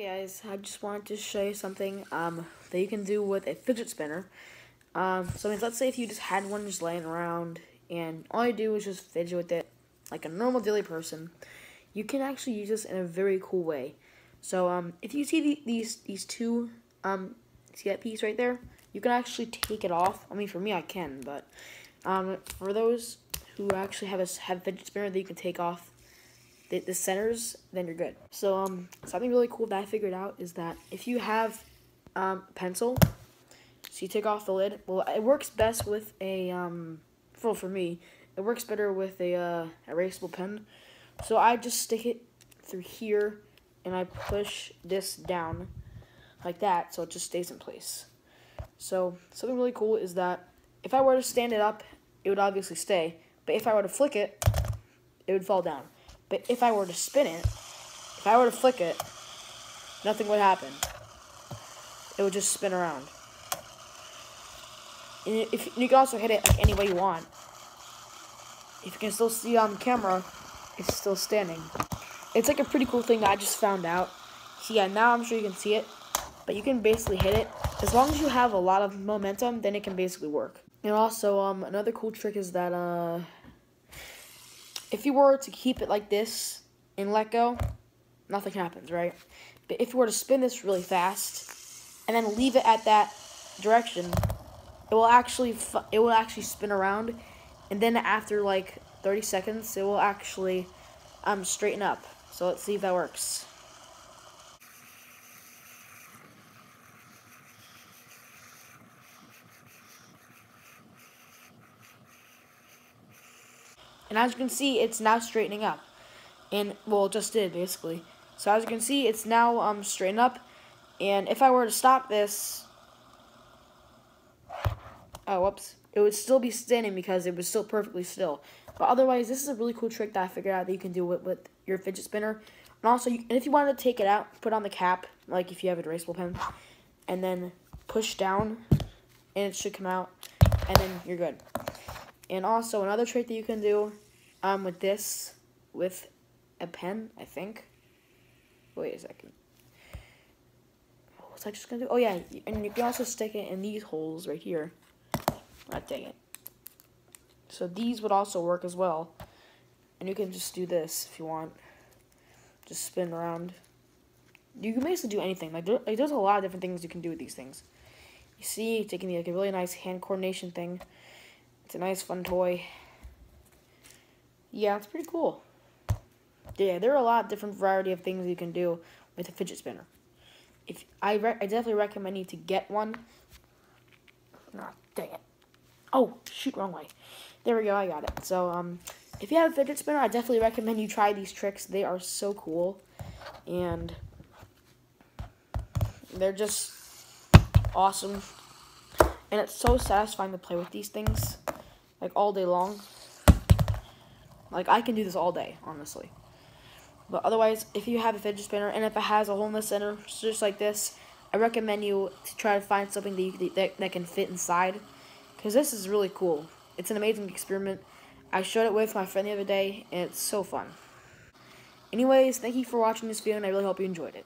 Hey guys, I just wanted to show you something um, that you can do with a fidget spinner. Um, so I mean, let's say if you just had one just laying around and all you do is just fidget with it like a normal daily person, you can actually use this in a very cool way. So um, if you see the, these these two, um, see that piece right there? You can actually take it off. I mean, for me, I can, but um, for those who actually have a have fidget spinner that you can take off the, the centers, then you're good. So um, something really cool that I figured out is that if you have um, pencil, so you take off the lid. Well, it works best with a um, well for me, it works better with a uh, erasable pen. So I just stick it through here, and I push this down like that, so it just stays in place. So something really cool is that if I were to stand it up, it would obviously stay. But if I were to flick it, it would fall down. But if I were to spin it, if I were to flick it, nothing would happen. It would just spin around. And if you can also hit it like any way you want. If you can still see on camera, it's still standing. It's like a pretty cool thing that I just found out. So yeah, now I'm sure you can see it. But you can basically hit it. As long as you have a lot of momentum, then it can basically work. And also, um, another cool trick is that, uh, if you were to keep it like this and let go, nothing happens, right? But if you were to spin this really fast and then leave it at that direction, it will actually it will actually spin around, and then after like 30 seconds, it will actually um straighten up. So let's see if that works. And as you can see, it's now straightening up. And, well, it just did, basically. So as you can see, it's now um, straightened up. And if I were to stop this... Oh, whoops. It would still be standing because it was still perfectly still. But otherwise, this is a really cool trick that I figured out that you can do with, with your fidget spinner. And also, you, and if you wanted to take it out, put on the cap, like if you have a erasable pen, and then push down, and it should come out, and then you're good. And also another trick that you can do um, with this, with a pen, I think. Wait a second. What was I just gonna do? Oh yeah, and you can also stick it in these holes right here. Ah, dang it. So these would also work as well. And you can just do this if you want. Just spin around. You can basically do anything. Like, there, like there's a lot of different things you can do with these things. You see, taking like a really nice hand coordination thing. It's a nice, fun toy. Yeah, it's pretty cool. Yeah, there are a lot different variety of things you can do with a fidget spinner. If I, I definitely recommend you to get one. Ah, dang it. Oh, shoot, wrong way. There we go, I got it. So, um, if you have a fidget spinner, I definitely recommend you try these tricks. They are so cool. And they're just awesome. And it's so satisfying to play with these things like all day long. Like I can do this all day, honestly. But otherwise, if you have a fidget spinner and if it has a hole in the center, just like this, I recommend you to try to find something that you that, that can fit inside, because this is really cool. It's an amazing experiment. I showed it with my friend the other day, and it's so fun. Anyways, thank you for watching this video, and I really hope you enjoyed it.